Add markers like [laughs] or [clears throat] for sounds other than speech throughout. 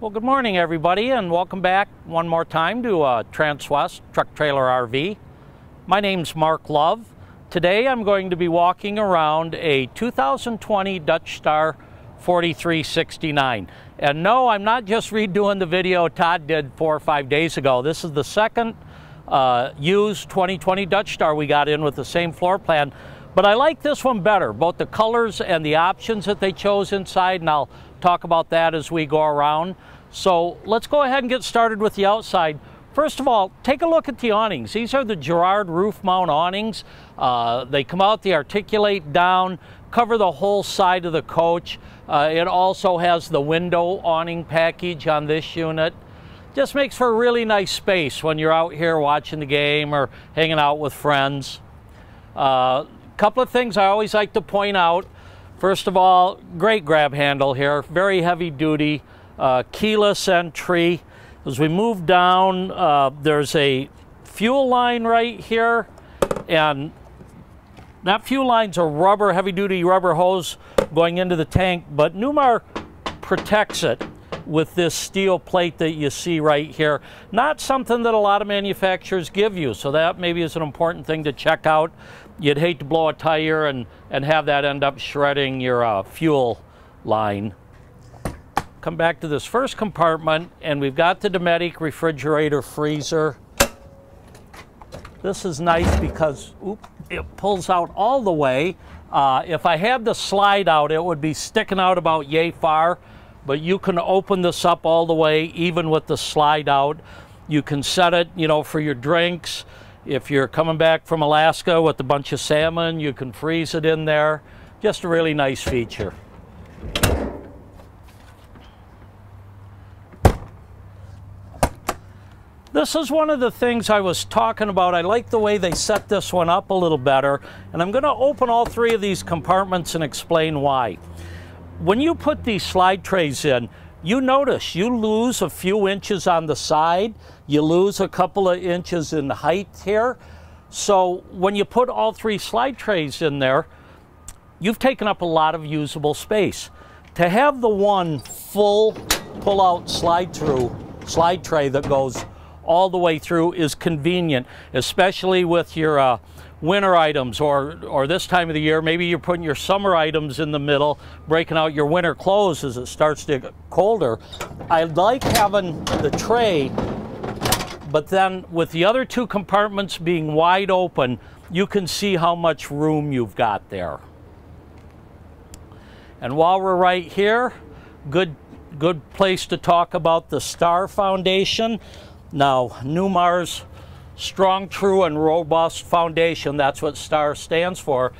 Well, good morning, everybody, and welcome back one more time to uh, Transwest Truck Trailer RV. My name's Mark Love. Today I'm going to be walking around a 2020 Dutch Star 4369. And no, I'm not just redoing the video Todd did four or five days ago. This is the second uh, used 2020 Dutch Star we got in with the same floor plan. But I like this one better, both the colors and the options that they chose inside, and I'll talk about that as we go around. So let's go ahead and get started with the outside. First of all, take a look at the awnings. These are the Girard roof mount awnings. Uh, they come out, they articulate down, cover the whole side of the coach. Uh, it also has the window awning package on this unit. Just makes for a really nice space when you're out here watching the game or hanging out with friends. A uh, couple of things I always like to point out. First of all, great grab handle here, very heavy duty uh, keyless entry. As we move down, uh, there's a fuel line right here, and that fuel line's a rubber, heavy-duty rubber hose going into the tank, but Newmar protects it with this steel plate that you see right here. Not something that a lot of manufacturers give you, so that maybe is an important thing to check out. You'd hate to blow a tire and, and have that end up shredding your uh, fuel line come back to this first compartment and we've got the Dometic refrigerator freezer. This is nice because oop, it pulls out all the way. Uh, if I had the slide out, it would be sticking out about yay far, but you can open this up all the way, even with the slide out. You can set it, you know, for your drinks. If you're coming back from Alaska with a bunch of salmon, you can freeze it in there. Just a really nice feature. This is one of the things I was talking about. I like the way they set this one up a little better, and I'm going to open all three of these compartments and explain why. When you put these slide trays in, you notice you lose a few inches on the side, you lose a couple of inches in height here. So when you put all three slide trays in there, you've taken up a lot of usable space. To have the one full pull-out slide-through slide tray that goes all the way through is convenient, especially with your uh, winter items or, or this time of the year. Maybe you're putting your summer items in the middle, breaking out your winter clothes as it starts to get colder. I like having the tray, but then with the other two compartments being wide open, you can see how much room you've got there. And while we're right here, good good place to talk about the Star Foundation. Now, Newmar's strong, true, and robust foundation, that's what STAR stands for.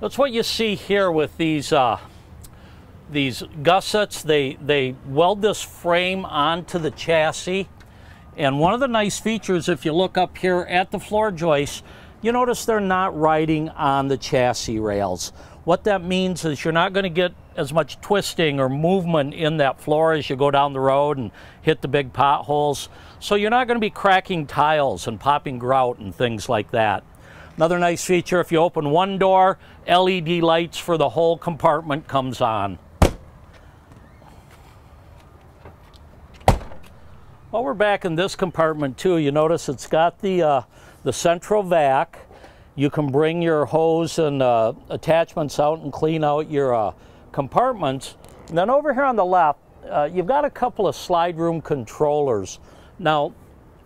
That's what you see here with these uh, these gussets. They, they weld this frame onto the chassis. And one of the nice features, if you look up here at the floor joists, you notice they're not riding on the chassis rails. What that means is you're not going to get as much twisting or movement in that floor as you go down the road and hit the big potholes. So you're not going to be cracking tiles and popping grout and things like that. Another nice feature, if you open one door, LED lights for the whole compartment comes on. While we're back in this compartment too, you notice it's got the, uh, the central vac. You can bring your hose and uh, attachments out and clean out your uh, compartments. And then over here on the left, uh, you've got a couple of slide room controllers. Now,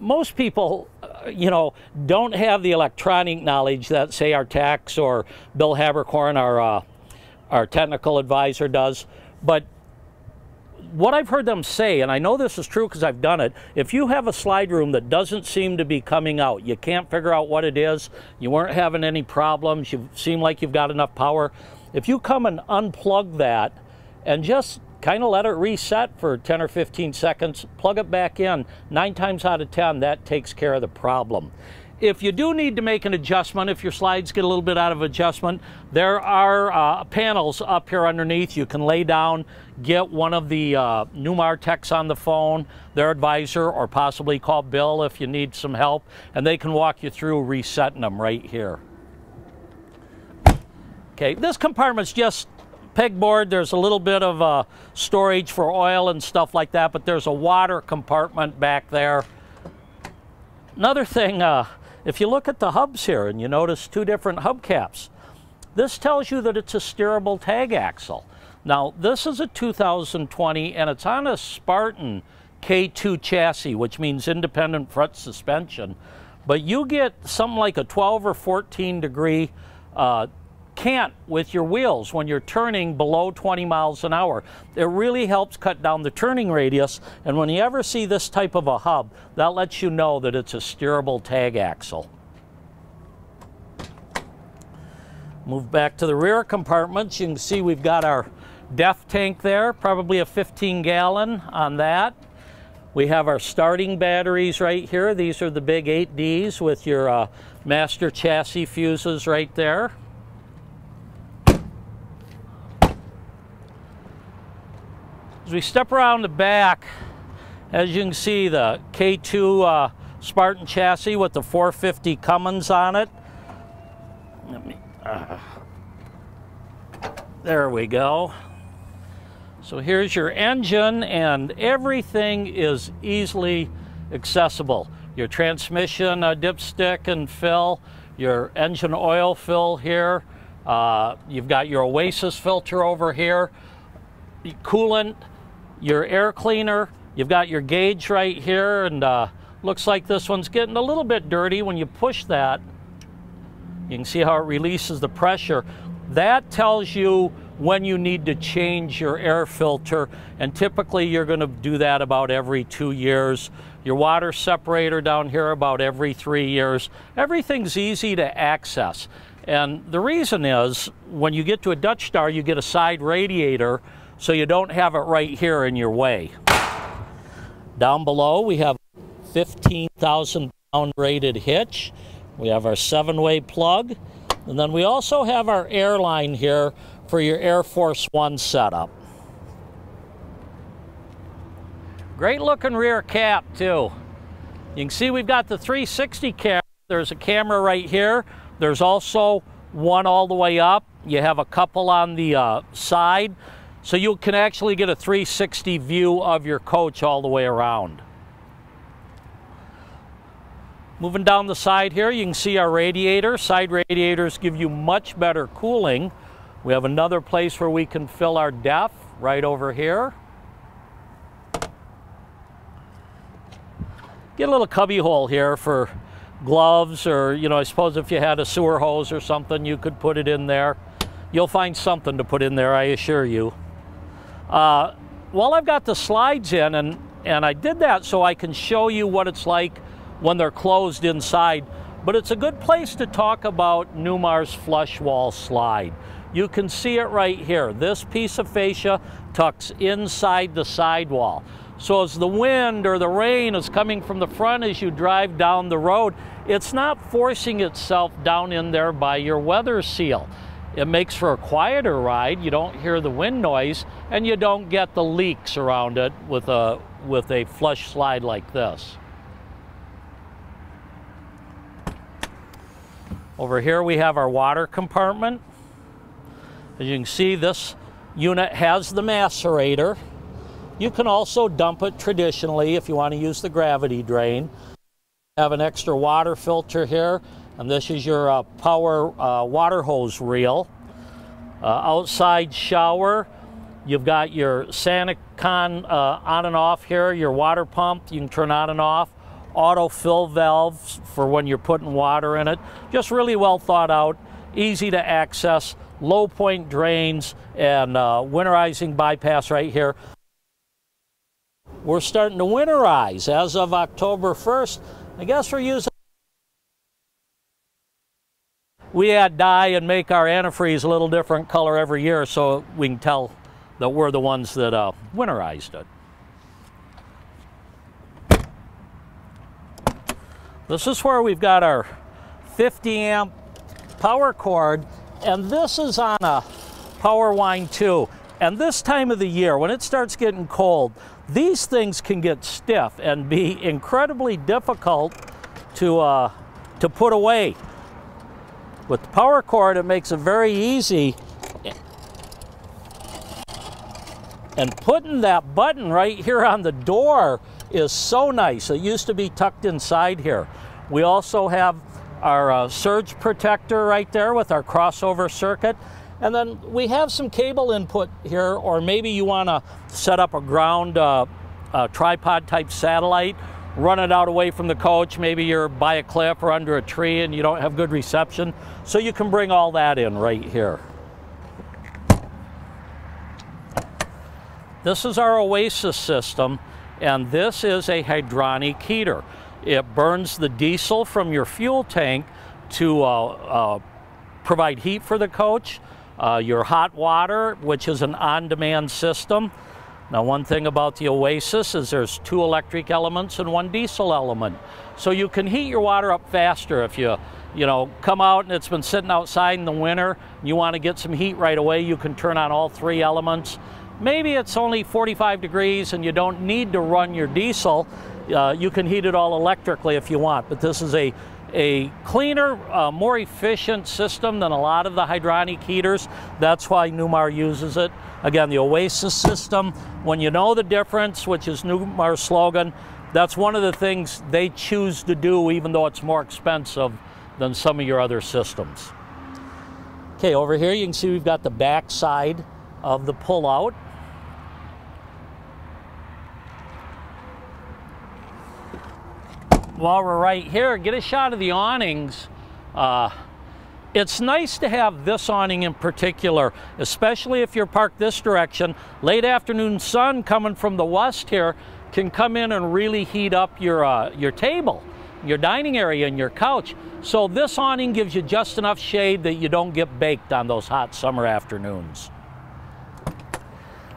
most people, uh, you know, don't have the electronic knowledge that, say, our tax or Bill Habercorn, our, uh, our technical advisor, does. But what I've heard them say, and I know this is true because I've done it, if you have a slide room that doesn't seem to be coming out, you can't figure out what it is, you weren't having any problems, you seem like you've got enough power, if you come and unplug that and just kind of let it reset for 10 or 15 seconds, plug it back in. Nine times out of 10, that takes care of the problem. If you do need to make an adjustment, if your slides get a little bit out of adjustment, there are uh, panels up here underneath. You can lay down, get one of the uh, Newmar techs on the phone, their advisor, or possibly call Bill if you need some help, and they can walk you through resetting them right here. Okay, this compartment's just pegboard, there's a little bit of uh, storage for oil and stuff like that, but there's a water compartment back there. Another thing, uh, if you look at the hubs here and you notice two different hubcaps, this tells you that it's a steerable tag axle. Now, this is a 2020 and it's on a Spartan K2 chassis, which means independent front suspension. But you get something like a 12 or 14 degree uh, cant with your wheels when you're turning below 20 miles an hour. It really helps cut down the turning radius, and when you ever see this type of a hub, that lets you know that it's a steerable tag axle. Move back to the rear compartments. You can see we've got our DEF tank there, probably a 15 gallon on that. We have our starting batteries right here. These are the big 8Ds with your uh, master chassis fuses right there. As we step around the back, as you can see, the K2 uh, Spartan chassis with the 450 Cummins on it. Let me, uh, there we go. So here's your engine and everything is easily accessible. Your transmission uh, dipstick and fill, your engine oil fill here. Uh, you've got your Oasis filter over here, coolant, your air cleaner. You've got your gauge right here and uh, looks like this one's getting a little bit dirty when you push that. You can see how it releases the pressure. That tells you when you need to change your air filter and typically you're going to do that about every two years. Your water separator down here about every three years. Everything's easy to access. And the reason is when you get to a Dutch Star you get a side radiator so you don't have it right here in your way. Down below we have 15,000 pound rated hitch. We have our seven way plug. And then we also have our airline here for your Air Force One setup. Great looking rear cap too. You can see we've got the 360 camera. There's a camera right here. There's also one all the way up. You have a couple on the uh, side. So you can actually get a 360 view of your coach all the way around. Moving down the side here, you can see our radiator. Side radiators give you much better cooling. We have another place where we can fill our DEF right over here. Get a little cubby hole here for gloves or, you know, I suppose if you had a sewer hose or something, you could put it in there. You'll find something to put in there, I assure you. Uh, well, I've got the slides in, and, and I did that so I can show you what it's like when they're closed inside. But it's a good place to talk about Newmar's flush wall slide. You can see it right here. This piece of fascia tucks inside the sidewall. So as the wind or the rain is coming from the front as you drive down the road, it's not forcing itself down in there by your weather seal. It makes for a quieter ride. You don't hear the wind noise and you don't get the leaks around it with a, with a flush slide like this. Over here we have our water compartment. As you can see, this unit has the macerator. You can also dump it traditionally if you want to use the gravity drain. Have an extra water filter here and this is your uh, power uh, water hose reel. Uh, outside shower, you've got your SaniCon uh, on and off here, your water pump, you can turn on and off. Auto fill valves for when you're putting water in it. Just really well thought out, easy to access, low point drains, and uh, winterizing bypass right here. We're starting to winterize as of October 1st. I guess we're using we add dye and make our antifreeze a little different color every year so we can tell that we're the ones that uh, winterized it. This is where we've got our 50 amp power cord and this is on a power wine 2. And this time of the year, when it starts getting cold, these things can get stiff and be incredibly difficult to, uh, to put away. With the power cord, it makes it very easy And putting that button right here on the door is so nice. It used to be tucked inside here. We also have our uh, surge protector right there with our crossover circuit. And then we have some cable input here, or maybe you want to set up a ground uh, uh, tripod type satellite, run it out away from the coach. Maybe you're by a cliff or under a tree and you don't have good reception. So you can bring all that in right here. This is our Oasis system, and this is a hydronic heater. It burns the diesel from your fuel tank to uh, uh, provide heat for the coach uh, your hot water, which is an on-demand system. Now one thing about the Oasis is there's two electric elements and one diesel element. So you can heat your water up faster if you, you know, come out and it's been sitting outside in the winter, and you want to get some heat right away, you can turn on all three elements. Maybe it's only 45 degrees and you don't need to run your diesel. Uh, you can heat it all electrically if you want, but this is a a cleaner, uh, more efficient system than a lot of the hydronic heaters. That's why Newmar uses it. Again, the Oasis system, when you know the difference, which is Newmar's slogan, that's one of the things they choose to do even though it's more expensive than some of your other systems. Okay, over here you can see we've got the back side of the pullout. While we're right here, get a shot of the awnings. Uh, it's nice to have this awning in particular, especially if you're parked this direction. Late afternoon sun coming from the west here can come in and really heat up your, uh, your table, your dining area, and your couch. So this awning gives you just enough shade that you don't get baked on those hot summer afternoons.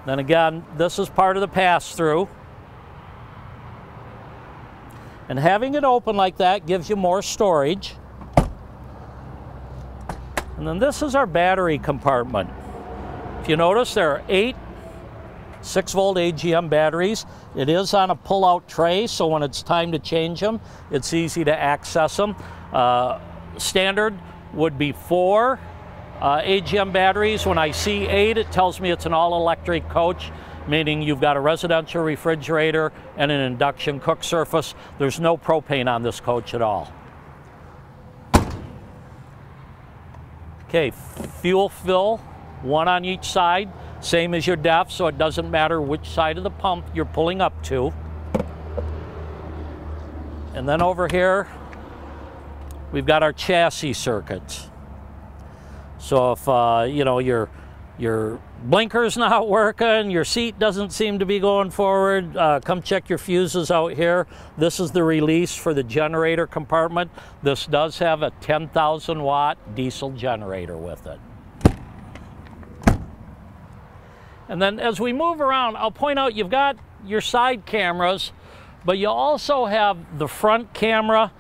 Then again, this is part of the pass-through. And having it open like that gives you more storage. And then this is our battery compartment. If you notice, there are eight 6 volt AGM batteries. It is on a pull-out tray, so when it's time to change them, it's easy to access them. Uh, standard would be four uh, AGM batteries. When I see eight, it tells me it's an all-electric coach meaning you've got a residential refrigerator and an induction cook surface. There's no propane on this coach at all. Okay, fuel fill, one on each side, same as your DEF, so it doesn't matter which side of the pump you're pulling up to. And then over here, we've got our chassis circuits. So if, uh, you know, you're your blinker's not working, your seat doesn't seem to be going forward, uh, come check your fuses out here. This is the release for the generator compartment. This does have a 10,000 watt diesel generator with it. And then as we move around, I'll point out you've got your side cameras, but you also have the front camera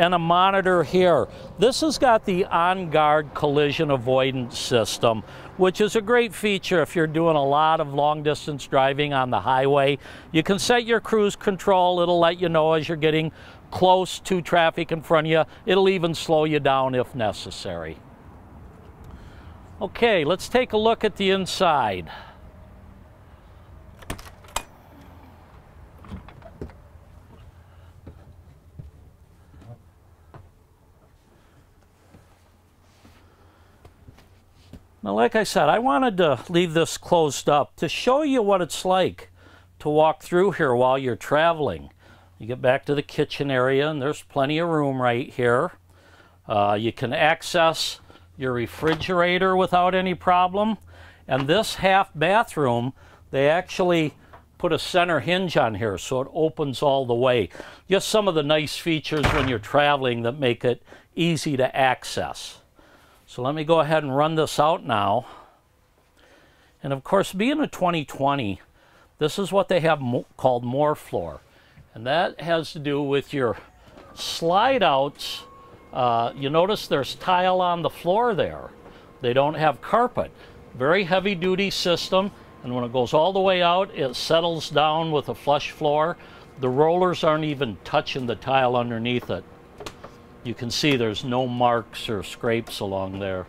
and a monitor here. This has got the OnGuard collision avoidance system, which is a great feature if you're doing a lot of long distance driving on the highway. You can set your cruise control. It'll let you know as you're getting close to traffic in front of you. It'll even slow you down if necessary. Okay, let's take a look at the inside. Now, like I said, I wanted to leave this closed up to show you what it's like to walk through here while you're traveling. You get back to the kitchen area, and there's plenty of room right here. Uh, you can access your refrigerator without any problem. And this half bathroom, they actually put a center hinge on here so it opens all the way. Just some of the nice features when you're traveling that make it easy to access. So let me go ahead and run this out now. And of course, being a 2020, this is what they have mo called MoreFloor. And that has to do with your slide outs. Uh, you notice there's tile on the floor there. They don't have carpet. Very heavy duty system. And when it goes all the way out, it settles down with a flush floor. The rollers aren't even touching the tile underneath it. You can see there's no marks or scrapes along there.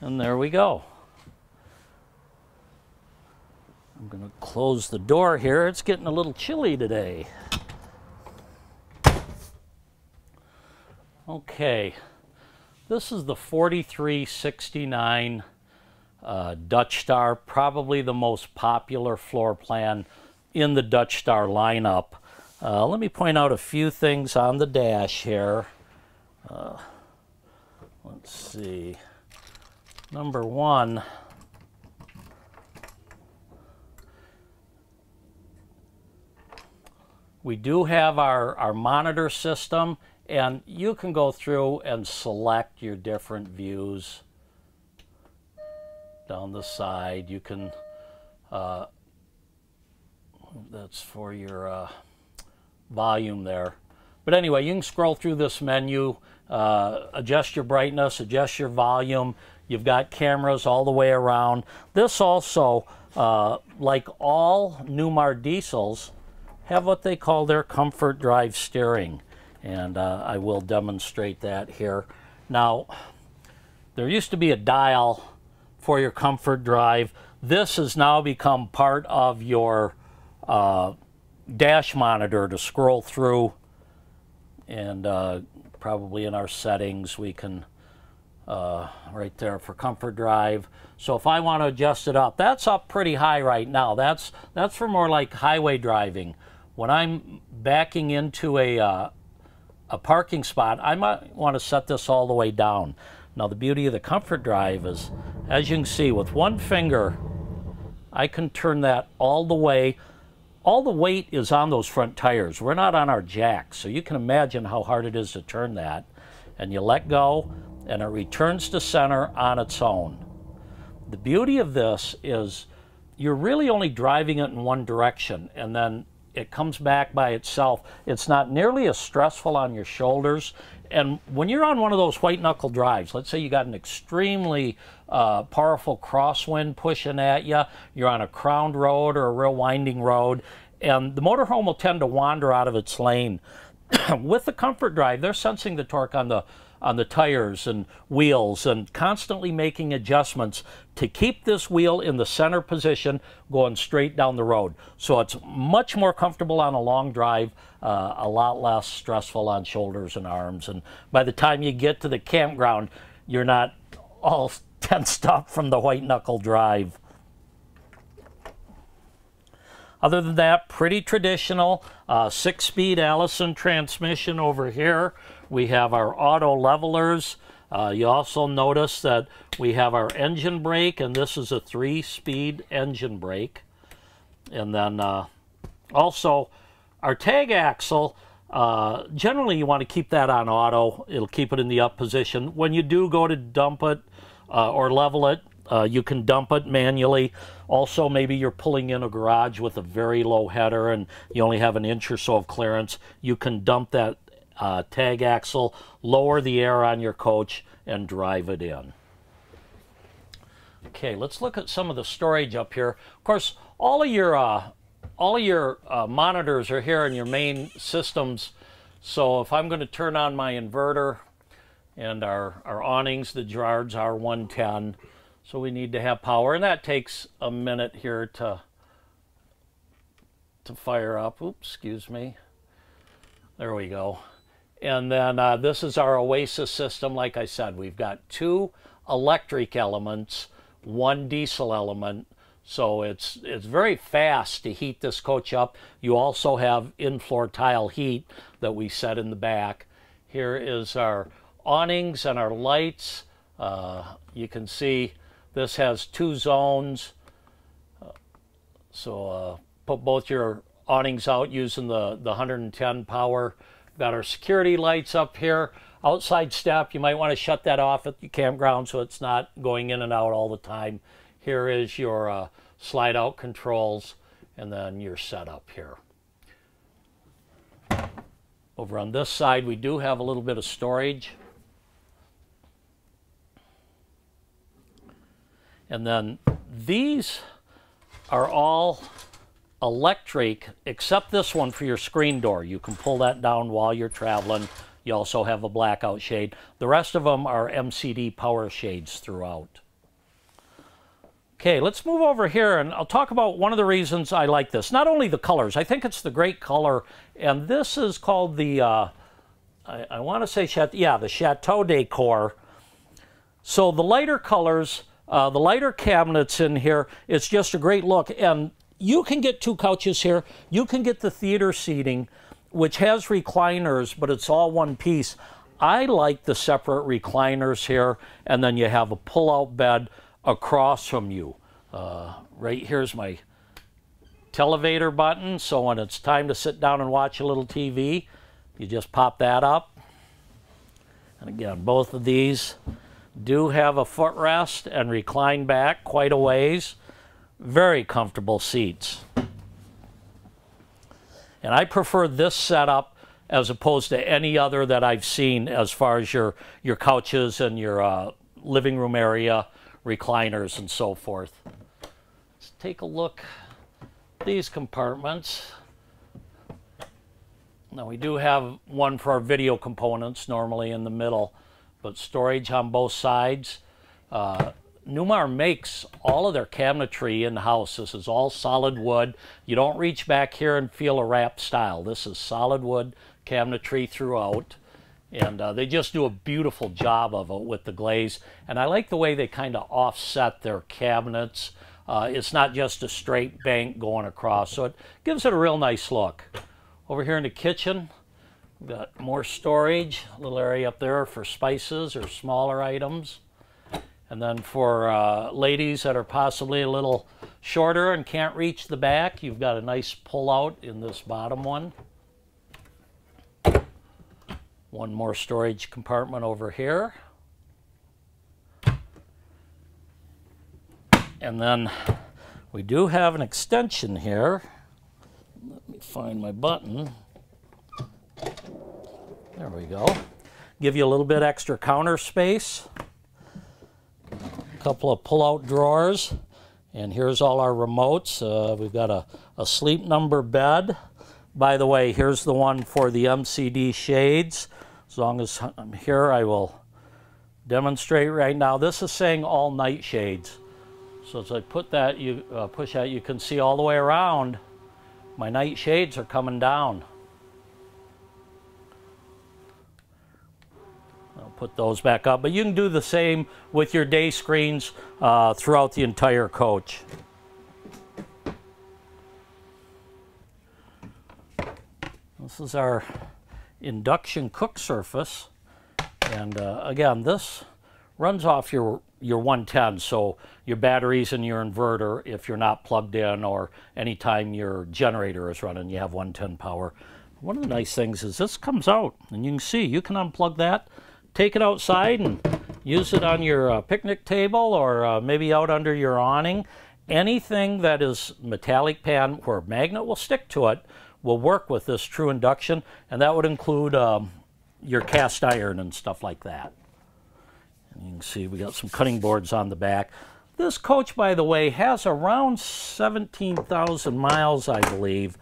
And there we go. I'm going to close the door here. It's getting a little chilly today. Okay, this is the 4369 uh, Dutch Star, probably the most popular floor plan in the Dutch Star lineup. Uh, let me point out a few things on the dash here. Uh, let's see. Number one, we do have our, our monitor system and you can go through and select your different views down the side. You can, uh, that's for your uh, volume there. But anyway, you can scroll through this menu, uh, adjust your brightness, adjust your volume. You've got cameras all the way around. This also, uh, like all Newmar diesels, have what they call their comfort drive steering and uh, I will demonstrate that here. Now, there used to be a dial for your comfort drive. This has now become part of your uh, dash monitor to scroll through and uh, probably in our settings we can uh, right there for comfort drive. So if I want to adjust it up, that's up pretty high right now. That's that's for more like highway driving. When I'm backing into a uh, a parking spot, I might want to set this all the way down. Now the beauty of the comfort drive is, as you can see, with one finger, I can turn that all the way. All the weight is on those front tires. We're not on our jacks, so you can imagine how hard it is to turn that. And you let go, and it returns to center on its own. The beauty of this is you're really only driving it in one direction, and then it comes back by itself. It's not nearly as stressful on your shoulders. And when you're on one of those white knuckle drives, let's say you got an extremely uh, powerful crosswind pushing at you, you're on a crowned road or a real winding road, and the motorhome will tend to wander out of its lane. [clears throat] With the comfort drive, they're sensing the torque on the on the tires and wheels and constantly making adjustments to keep this wheel in the center position going straight down the road. So it's much more comfortable on a long drive, uh, a lot less stressful on shoulders and arms. And by the time you get to the campground, you're not all [laughs] tensed up from the white knuckle drive. Other than that, pretty traditional uh, six-speed Allison transmission over here. We have our auto levelers. Uh, you also notice that we have our engine brake, and this is a three-speed engine brake. And then uh, also our tag axle, uh, generally you want to keep that on auto. It'll keep it in the up position. When you do go to dump it uh, or level it, uh, you can dump it manually. Also, maybe you're pulling in a garage with a very low header and you only have an inch or so of clearance. You can dump that uh, tag axle, lower the air on your coach, and drive it in. Okay, let's look at some of the storage up here. Of course, all of your uh, all of your uh, monitors are here in your main systems. So if I'm going to turn on my inverter and our, our awnings, the Girards R110, so we need to have power, and that takes a minute here to to fire up. Oops, excuse me. There we go. And then uh, this is our Oasis system. Like I said, we've got two electric elements, one diesel element. So it's, it's very fast to heat this coach up. You also have in-floor tile heat that we set in the back. Here is our awnings and our lights. Uh, you can see this has two zones. Uh, so uh, put both your awnings out using the, the 110 power Got our security lights up here. Outside step, you might want to shut that off at the campground so it's not going in and out all the time. Here is your uh, slide out controls and then your setup here. Over on this side, we do have a little bit of storage. And then these are all electric, except this one for your screen door. You can pull that down while you're traveling. You also have a blackout shade. The rest of them are MCD power shades throughout. Okay, let's move over here and I'll talk about one of the reasons I like this. Not only the colors, I think it's the great color, and this is called the, uh, I, I want to say, yeah, the Chateau Decor. So the lighter colors, uh, the lighter cabinets in here, it's just a great look. And you can get two couches here. You can get the theater seating, which has recliners, but it's all one piece. I like the separate recliners here, and then you have a pull-out bed across from you. Uh, right here's my televator button, so when it's time to sit down and watch a little TV, you just pop that up. And again, both of these do have a footrest and recline back quite a ways. Very comfortable seats. And I prefer this setup as opposed to any other that I've seen as far as your, your couches and your uh, living room area recliners and so forth. Let's take a look these compartments. Now we do have one for our video components normally in the middle, but storage on both sides. Uh, Newmar makes all of their cabinetry in the house. This is all solid wood. You don't reach back here and feel a wrap style. This is solid wood cabinetry throughout. And uh, they just do a beautiful job of it with the glaze. And I like the way they kind of offset their cabinets. Uh, it's not just a straight bank going across, so it gives it a real nice look. Over here in the kitchen, we've got more storage, a little area up there for spices or smaller items. And then for uh, ladies that are possibly a little shorter and can't reach the back, you've got a nice pull out in this bottom one. One more storage compartment over here. And then we do have an extension here. Let me find my button. There we go. Give you a little bit extra counter space. Couple of pull-out drawers. And here's all our remotes. Uh, we've got a, a sleep number bed. By the way, here's the one for the MCD shades. As long as I'm here, I will demonstrate right now. This is saying all night shades. So as I put that, you uh, push that, you can see all the way around. My night shades are coming down. Put those back up. But you can do the same with your day screens uh, throughout the entire coach. This is our induction cook surface. And uh, again, this runs off your, your 110, so your batteries and your inverter, if you're not plugged in or anytime your generator is running, you have 110 power. One of the nice things is this comes out, and you can see, you can unplug that, take it outside and use it on your uh, picnic table or uh, maybe out under your awning. Anything that is metallic pan where a magnet will stick to it will work with this true induction, and that would include um, your cast iron and stuff like that. And you can see we got some cutting boards on the back. This coach, by the way, has around 17,000 miles, I believe,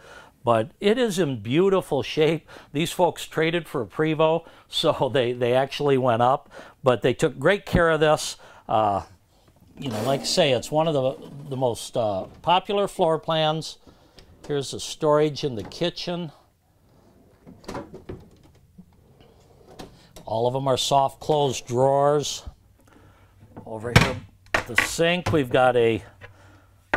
but it is in beautiful shape. These folks traded for a Prevost, [laughs] so they, they actually went up, but they took great care of this. Uh, you know, like I say, it's one of the, the most uh, popular floor plans Here's the storage in the kitchen. All of them are soft closed drawers. Over here the sink, we've got a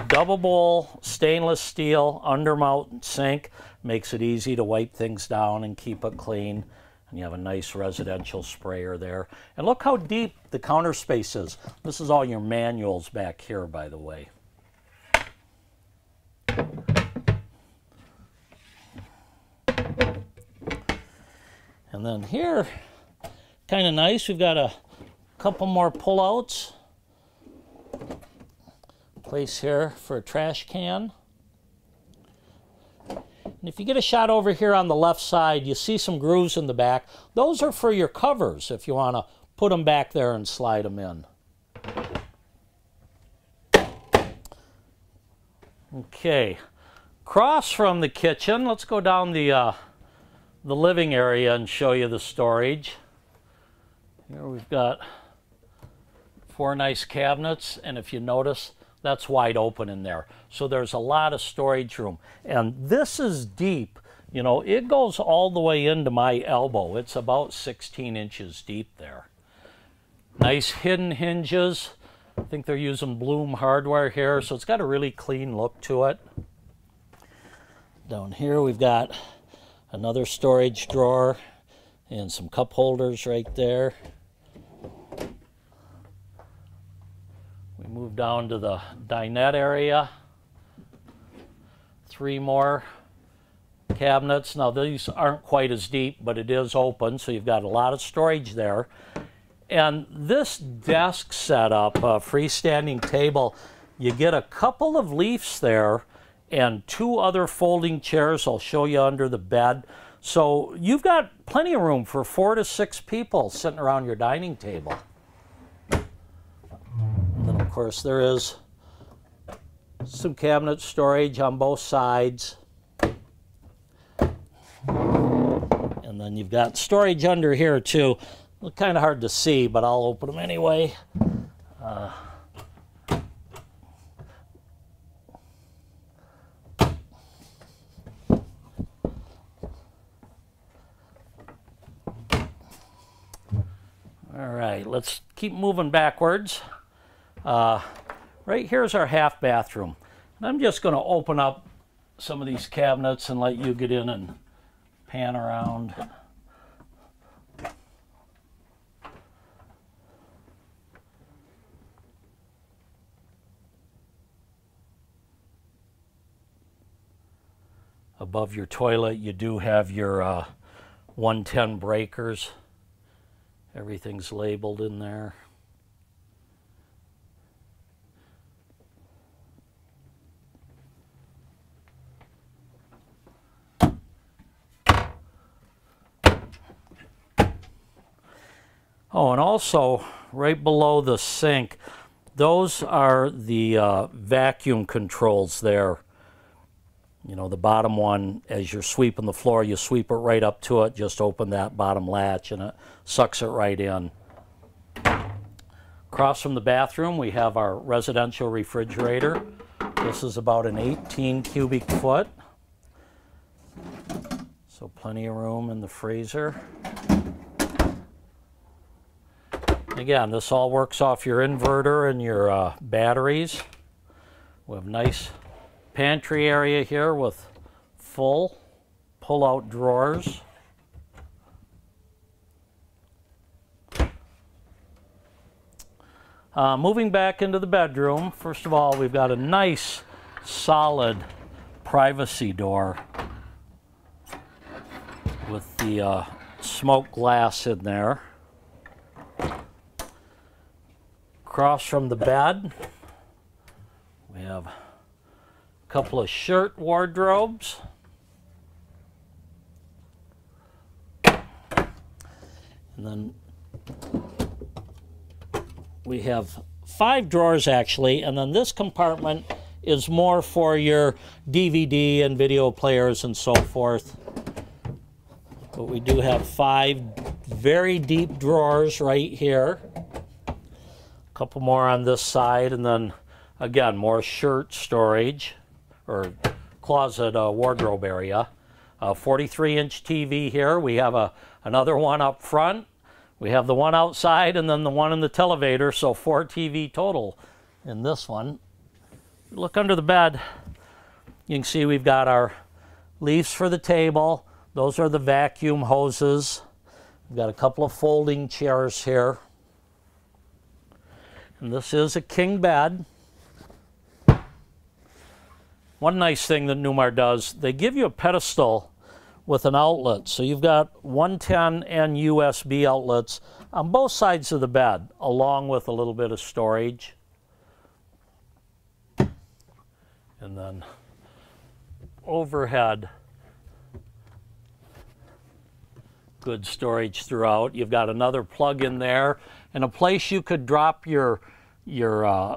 double bowl stainless steel undermount sink. Makes it easy to wipe things down and keep it clean. And you have a nice residential sprayer there. And look how deep the counter space is. This is all your manuals back here, by the way. And then here, kind of nice, we've got a couple more pullouts. Place here for a trash can. And if you get a shot over here on the left side, you see some grooves in the back. Those are for your covers if you want to put them back there and slide them in. Okay, across from the kitchen, let's go down the uh, the living area and show you the storage. Here we've got four nice cabinets, and if you notice, that's wide open in there. So there's a lot of storage room. And this is deep. You know, it goes all the way into my elbow. It's about 16 inches deep there. Nice hidden hinges. I think they're using Blum hardware here, so it's got a really clean look to it. Down here we've got another storage drawer and some cup holders right there. Move down to the dinette area. Three more cabinets. Now these aren't quite as deep, but it is open, so you've got a lot of storage there. And this desk setup, a freestanding table, you get a couple of leaves there and two other folding chairs. I'll show you under the bed. So you've got plenty of room for four to six people sitting around your dining table. Course there is some cabinet storage on both sides. And then you've got storage under here too kind of hard to see, but I'll open them anyway. Uh, all right, let's keep moving backwards. Uh, right here's our half bathroom. And I'm just going to open up some of these cabinets and let you get in and pan around. above your toilet you do have your uh, 110 breakers everything's labeled in there Oh, and also right below the sink, those are the uh, vacuum controls there you know, the bottom one, as you're sweeping the floor, you sweep it right up to it, just open that bottom latch and it sucks it right in. Across from the bathroom, we have our residential refrigerator. This is about an 18 cubic foot. So plenty of room in the freezer. Again, this all works off your inverter and your uh, batteries. We have nice pantry area here with full pull-out drawers. Uh, moving back into the bedroom, first of all, we've got a nice, solid privacy door with the uh, smoke glass in there. Across from the bed, we have a couple of shirt wardrobes. And then we have five drawers actually, and then this compartment is more for your DVD and video players and so forth. But we do have five very deep drawers right here. A couple more on this side, and then again, more shirt storage or closet uh, wardrobe area. 43 inch TV here. We have a, another one up front. We have the one outside and then the one in the televator, so four TV total in this one. Look under the bed. You can see we've got our leaves for the table. Those are the vacuum hoses. We've got a couple of folding chairs here. And this is a king bed. One nice thing that Newmar does, they give you a pedestal with an outlet. So you've got 110 and USB outlets on both sides of the bed, along with a little bit of storage. And then overhead, good storage throughout. You've got another plug in there and a place you could drop your, your uh,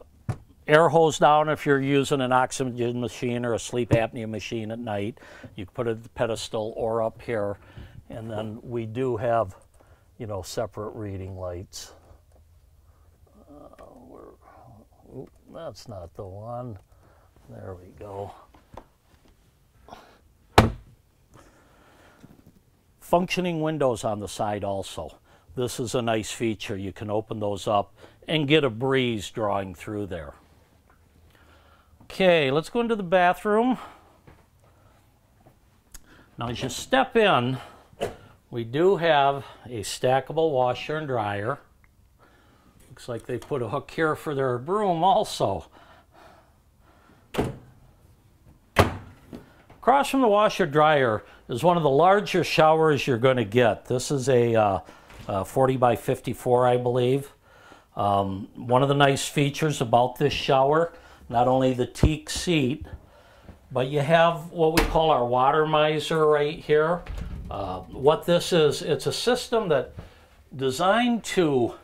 air hose down if you're using an oxygen machine or a sleep apnea machine at night. You put the pedestal or up here. And then we do have, you know, separate reading lights. Uh, that's not the one. There we go. Functioning windows on the side also. This is a nice feature. You can open those up and get a breeze drawing through there. Okay, let's go into the bathroom. Now as you step in, we do have a stackable washer and dryer. Looks like they put a hook here for their broom also. Across from the washer dryer is one of the larger showers you're going to get. This is a, uh, a 40 by 54, I believe. Um, one of the nice features about this shower, not only the teak seat, but you have what we call our water miser right here. Uh, what this is, it's a system that designed to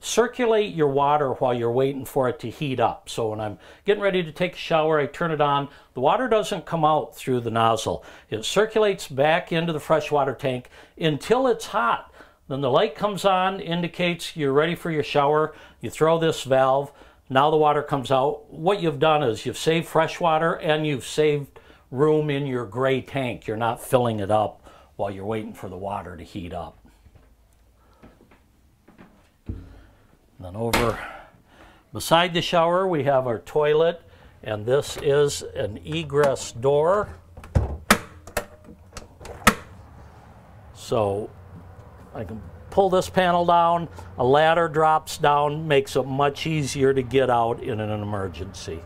circulate your water while you're waiting for it to heat up. So when I'm getting ready to take a shower, I turn it on. The water doesn't come out through the nozzle. It circulates back into the freshwater tank until it's hot. Then the light comes on, indicates you're ready for your shower. You throw this valve. Now the water comes out. What you've done is you've saved fresh water and you've saved room in your gray tank. You're not filling it up while you're waiting for the water to heat up. then over beside the shower we have our toilet and this is an egress door. So I can pull this panel down, a ladder drops down, makes it much easier to get out in an emergency.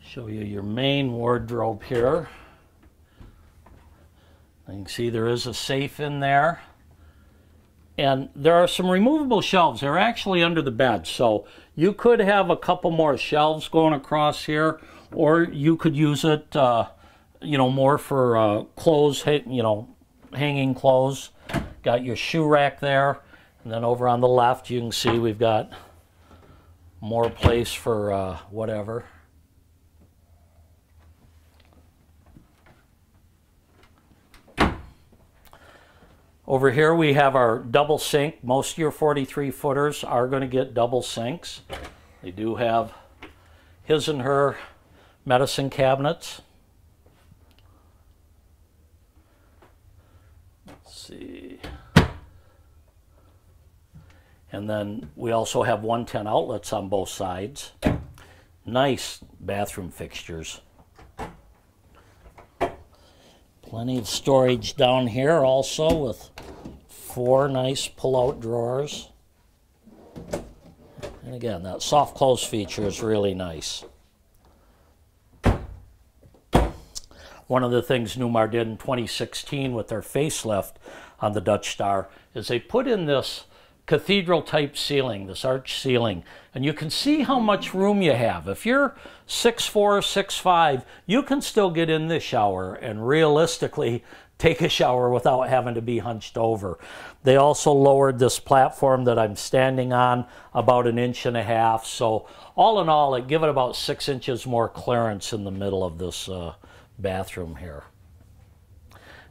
Show you your main wardrobe here. You can see there is a safe in there. And there are some removable shelves. They're actually under the bed. So you could have a couple more shelves going across here, or you could use it, uh, you know, more for uh, clothes, you know, hanging clothes. Got your shoe rack there. And then over on the left, you can see we've got more place for uh, whatever. Over here we have our double sink. Most of your 43 footers are going to get double sinks. They do have his and her medicine cabinets. Let's see. And then we also have 110 outlets on both sides. Nice bathroom fixtures. Plenty of storage down here also with four nice pull-out drawers. And again, that soft close feature is really nice. One of the things Newmar did in 2016 with their facelift on the Dutch Star is they put in this cathedral type ceiling, this arch ceiling, and you can see how much room you have. If you're 6'4", 6'5", you can still get in the shower and realistically take a shower without having to be hunched over. They also lowered this platform that I'm standing on about an inch and a half. So all in all, it give it about six inches more clearance in the middle of this uh, bathroom here.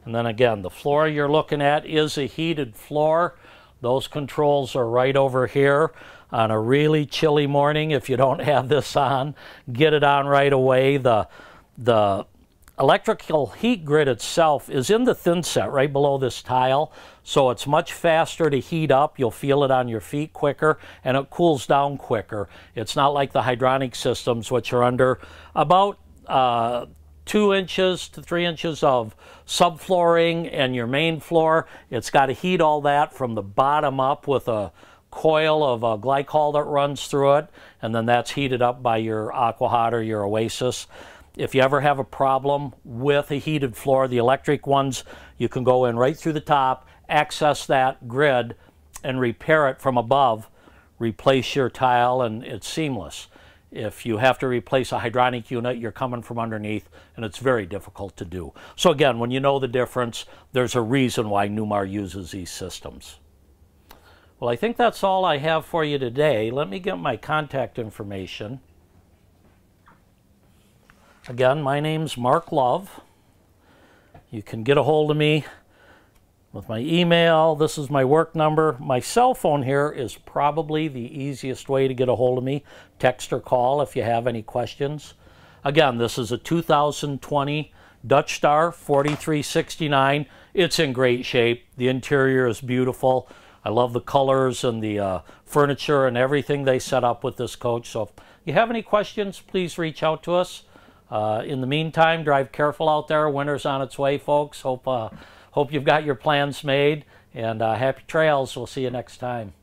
And then again, the floor you're looking at is a heated floor. Those controls are right over here. On a really chilly morning, if you don't [laughs] have this on, get it on right away. The, the electrical heat grid itself is in the thin set right below this tile. So it's much faster to heat up. You'll feel it on your feet quicker and it cools down quicker. It's not like the hydronic systems, which are under about uh, two inches to three inches of subflooring and your main floor. It's got to heat all that from the bottom up with a coil of a glycol that runs through it, and then that's heated up by your AquaHot or your Oasis. If you ever have a problem with a heated floor, the electric ones, you can go in right through the top, access that grid, and repair it from above, replace your tile, and it's seamless. If you have to replace a hydronic unit, you're coming from underneath, and it's very difficult to do. So again, when you know the difference, there's a reason why Newmar uses these systems. Well, I think that's all I have for you today. Let me get my contact information. Again, my name's Mark Love. You can get a hold of me with my email. This is my work number. My cell phone here is probably the easiest way to get a hold of me. Text or call if you have any questions. Again, this is a 2020 Dutch Star 4369. It's in great shape. The interior is beautiful. I love the colors and the uh, furniture and everything they set up with this coach. So if you have any questions, please reach out to us. Uh, in the meantime, drive careful out there. Winter's on its way, folks. Hope, uh, hope you've got your plans made. And uh, happy trails. We'll see you next time.